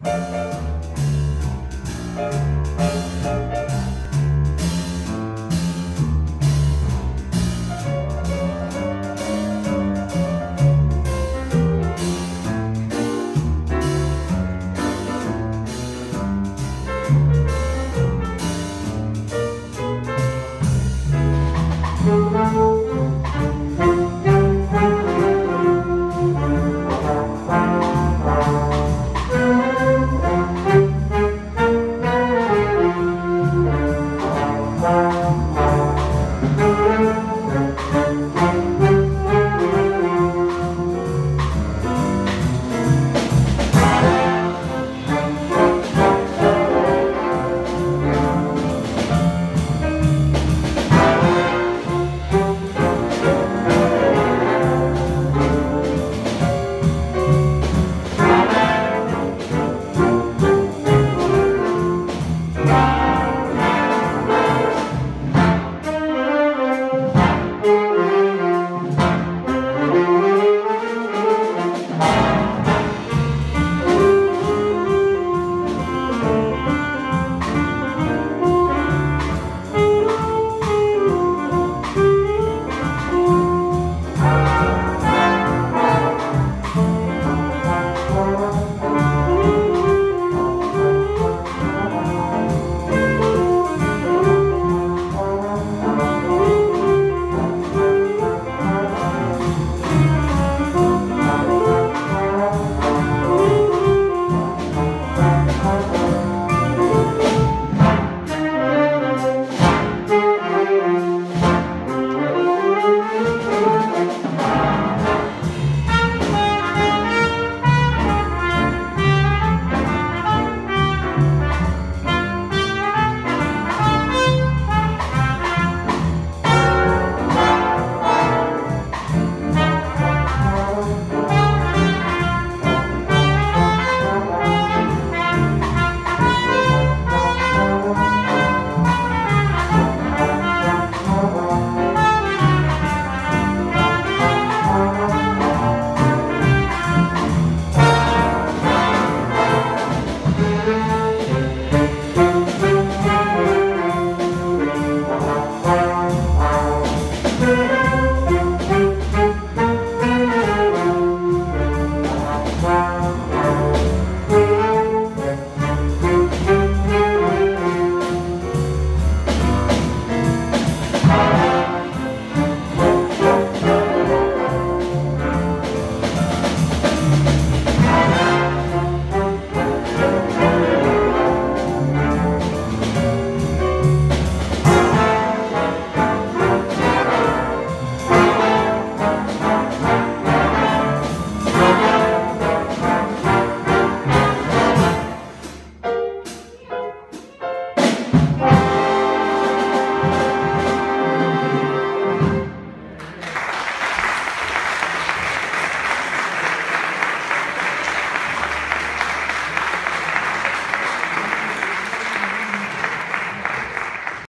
Música